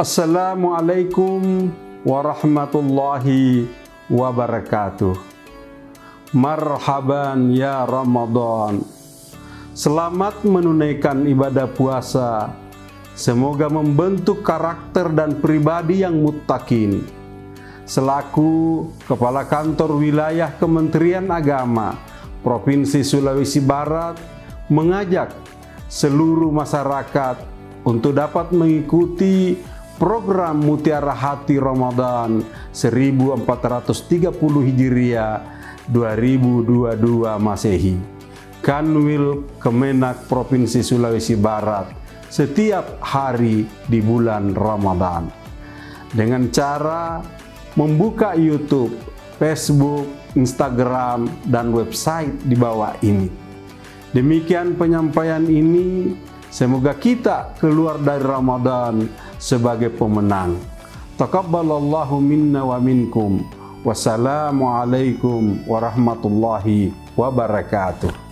Assalamualaikum warahmatullahi wabarakatuh. Marhaban ya Ramadan. Selamat menunaikan ibadah puasa. Semoga membentuk karakter dan pribadi yang muttaqin. Selaku Kepala Kantor Wilayah Kementerian Agama Provinsi Sulawesi Barat mengajak seluruh masyarakat untuk dapat mengikuti program Mutiara Hati Ramadan 1430 Hijriah 2022 Masehi. Kanwil Kemenak Provinsi Sulawesi Barat setiap hari di bulan Ramadan. Dengan cara membuka YouTube, Facebook, Instagram, dan website di bawah ini. Demikian penyampaian ini Semoga kita keluar dari Ramadan sebagai pemenang. Taqabbalallahu minna wa minkum. Wassalamualaikum warahmatullahi wabarakatuh.